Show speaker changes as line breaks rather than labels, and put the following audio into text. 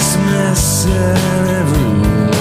Christmas uh, everywhere.